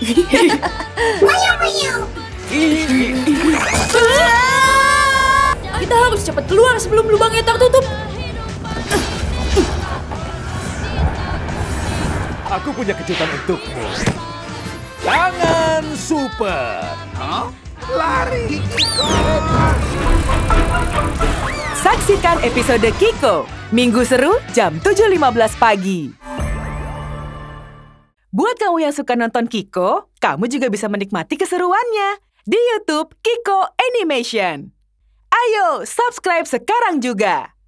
Kita harus cepat keluar sebelum lubangnya tertutup. Aku punya kejutan untukmu. Tangan super. Lari, Kiko. Saksikan episode Kiko, Minggu Seru jam 7.15 pagi. Buat kamu yang suka nonton Kiko, kamu juga bisa menikmati keseruannya di YouTube Kiko Animation. Ayo, subscribe sekarang juga.